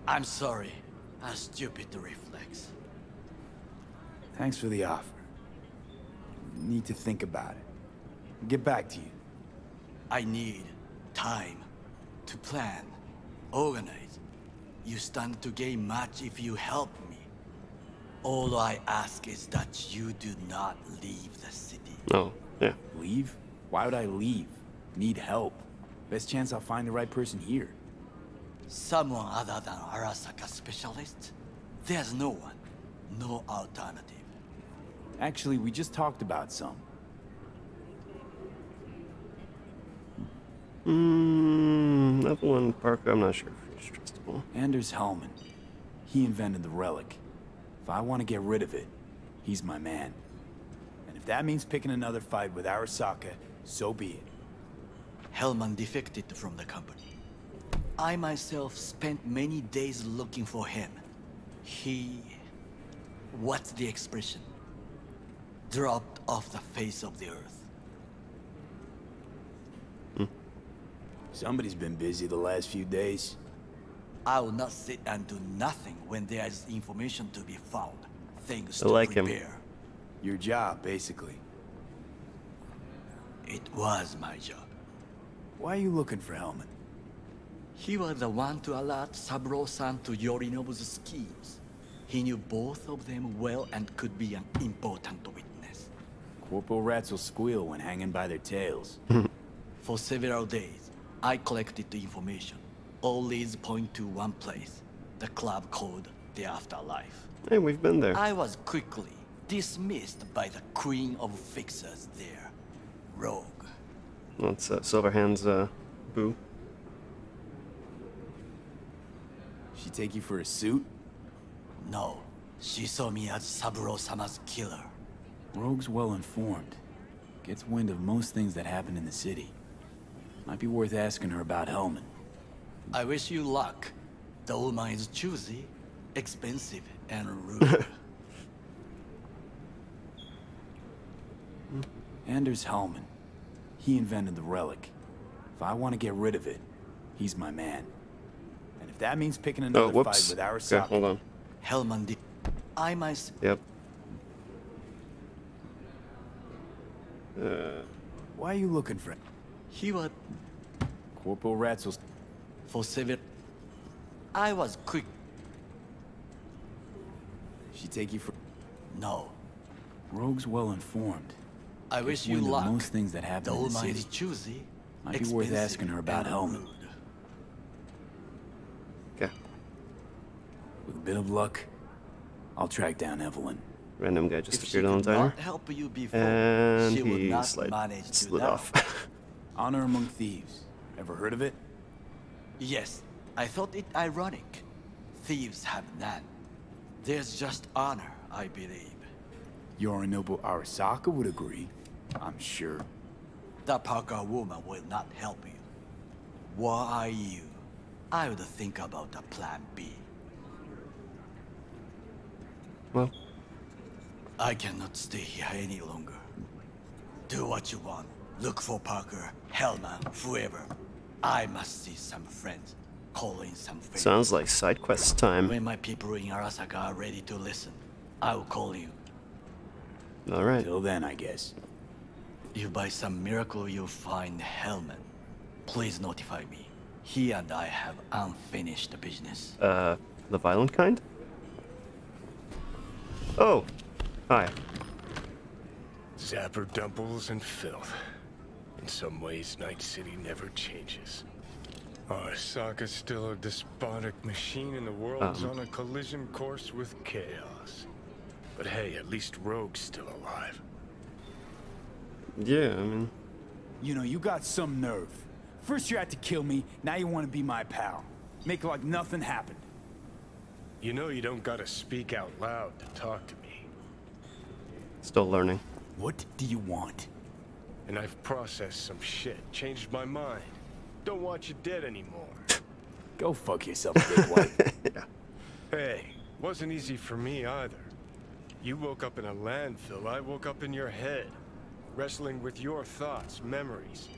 Speaker 17: I'm sorry. How stupid the reflex.
Speaker 18: Thanks for the offer. Need to think about it. Get back to you.
Speaker 17: I need time to plan, organize. You stand to gain much if you help me. All I ask is that you do not leave the city.
Speaker 1: Oh, yeah.
Speaker 18: Leave? Why would I leave? Need help. Best chance I'll find the right person here.
Speaker 17: Someone other than Arasaka specialist? There's no one. No alternative.
Speaker 18: Actually, we just talked about some.
Speaker 1: Hmm, Evelyn Parker, I'm not sure if he's trustable.
Speaker 18: Anders Hellman. He invented the relic. If I want to get rid of it, he's my man. And if that means picking another fight with Arasaka, so be it.
Speaker 17: Hellman defected from the company. I myself spent many days looking for him. He... What's the expression? Dropped off the face of the earth. Hmm.
Speaker 18: Somebody's been busy the last few days.
Speaker 17: I will not sit and do nothing when there is information to be found. Things
Speaker 1: I
Speaker 17: to
Speaker 1: like him.
Speaker 17: prepare.
Speaker 18: Your job, basically.
Speaker 17: It was my job.
Speaker 18: Why are you looking for Hellman?
Speaker 17: He was the one to alert Saburo-san to Yorinobu's schemes. He knew both of them well and could be an important witness.
Speaker 18: Corporal rats will squeal when hanging by their tails.
Speaker 17: For several days, I collected the information. All leads point to one place. The club called the Afterlife.
Speaker 1: Hey, we've been there.
Speaker 17: I was quickly dismissed by the queen of fixers there. Rogue.
Speaker 1: That's uh, Silverhand's uh, boo.
Speaker 18: She take you for a suit?
Speaker 17: No. She saw me as Saburo-sama's killer.
Speaker 18: Rogue's well informed. Gets wind of most things that happen in the city. Might be worth asking her about Hellman.
Speaker 17: I wish you luck. The woman is choosy, expensive, and rude.
Speaker 18: Anders Hellman. He invented the relic. If I want to get rid of it, he's my man. And if that means picking
Speaker 1: Oh,
Speaker 18: another fight
Speaker 1: whoops.
Speaker 18: with
Speaker 1: Okay,
Speaker 18: Arasaka...
Speaker 1: hold on.
Speaker 17: Hellman did. I myself.
Speaker 1: Yep. Uh,
Speaker 18: Why are you looking for?
Speaker 17: He was.
Speaker 18: Corporal Ratzel...
Speaker 17: For several. I was quick.
Speaker 18: She take you for...
Speaker 17: No.
Speaker 18: Rogue's well informed.
Speaker 17: I wish you
Speaker 18: wind of
Speaker 17: luck.
Speaker 18: most things that happen
Speaker 17: The
Speaker 18: in the
Speaker 17: woman
Speaker 18: city.
Speaker 17: choosy.
Speaker 18: Might be worth asking her about
Speaker 17: and
Speaker 18: Hellman.
Speaker 1: okay.
Speaker 18: With a bit of luck, I'll track down Evelyn.
Speaker 1: Random guy just
Speaker 17: If
Speaker 1: appeared on the
Speaker 17: could
Speaker 1: diner.
Speaker 17: help you before,
Speaker 1: And
Speaker 17: she would
Speaker 1: he
Speaker 17: not
Speaker 1: slid,
Speaker 17: manage to
Speaker 1: slid off.
Speaker 18: Honor among thieves. Ever heard of it?
Speaker 17: Yes, I thought it ironic. Thieves have none. There's just honor, I believe.
Speaker 18: Yorinobu Arasaka would agree. I'm sure.
Speaker 17: That Parker woman will not help you. Why are you? I would think about a plan B.
Speaker 1: well,
Speaker 17: I cannot stay here any longer. Do what you want. Look for Parker, Hellman, whoever. I must see some friends. Call in some friends.
Speaker 1: sounds like side quest time.
Speaker 17: When my people in Arasaka are ready to listen, I will call you.
Speaker 1: All right.
Speaker 18: Till then, I guess.
Speaker 17: If by some miracle you find Hellman, please notify me. He and I have unfinished business.
Speaker 1: Uh, the violent kind? Oh, hi.
Speaker 3: Zapper dumples and filth. In some ways, Night City never changes. Arasaka's still a despotic machine and the world's
Speaker 1: Um.
Speaker 3: on a collision course with chaos. But hey, at least Rogue's still alive.
Speaker 1: Yeah, I mean,
Speaker 18: You know, you got some nerve. First you had to kill me, now you want to be my pal. Make like nothing happened.
Speaker 3: You know you don't gotta speak out loud to talk to me.
Speaker 1: still learning.
Speaker 18: What do you want?
Speaker 3: And I've processed some shit, changed my mind. Don't want you dead anymore.
Speaker 18: Go fuck yourself, Dick White.
Speaker 1: yeah.
Speaker 3: Hey, wasn't easy for me either. You woke up in a landfill, I woke up in your head. Wrestling with your thoughts, memories.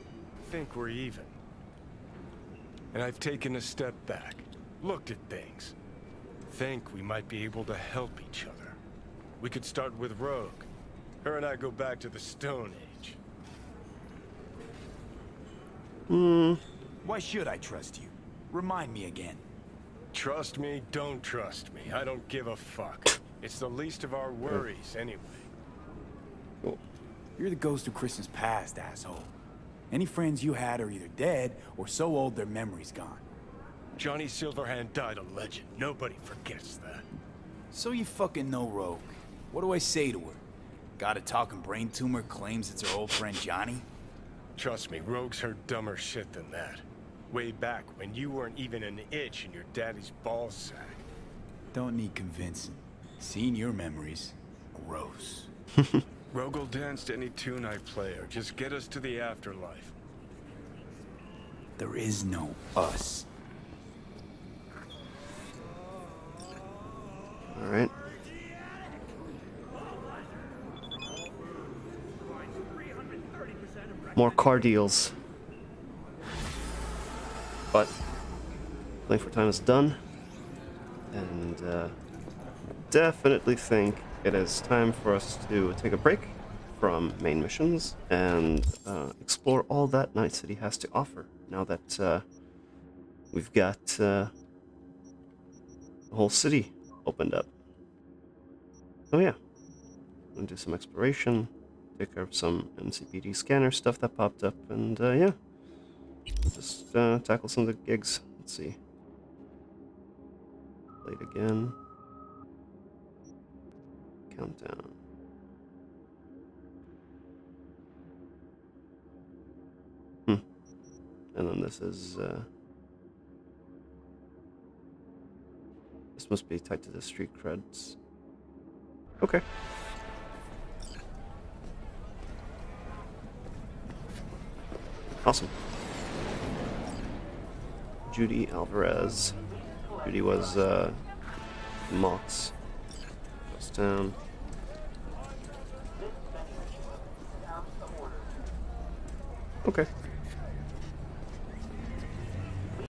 Speaker 3: Think we're even. And I've taken a step back, looked at things. Think we might be able to help each other. We could start with Rogue. Her and I go back to the Stone Age.
Speaker 1: Hmm.
Speaker 18: Why should I trust you? Remind me again.
Speaker 3: Trust me, don't trust me. I don't give a fuck. It's the least of our worries, anyway.
Speaker 18: You're the ghost of Christmas past, asshole. Any friends you had are either dead or so old their memory's gone.
Speaker 3: Johnny Silverhand died a legend. Nobody forgets that.
Speaker 18: So you fucking know Rogue. What do I say to her? Got a talking brain tumor claims it's her old friend Johnny?
Speaker 3: Trust me, Rogue's heard dumber shit than that. Way back when you weren't even an itch in your daddy's ball sack.
Speaker 18: Don't need convincing. Seeing your memories, gross.
Speaker 3: Rogue will dance to any tune I play or just get us to the afterlife.
Speaker 18: There is no us.
Speaker 1: Alright. More car deals. But Playing for Time is done. And uh, definitely think it is time for us to take a break from main missions and uh, explore all that Night City has to offer. Now that uh, we've got uh, the whole city opened up. Oh yeah, and do some exploration, take care of some NCPD scanner stuff that popped up, and uh, yeah, just uh, tackle some of the gigs. Let's see. Late it Countdown. Hmm. And then this is. Uh, this must be tied to the street creds. Okay. Awesome. Judy Alvarez. Judy was uh, Mox. Goes down. Okay.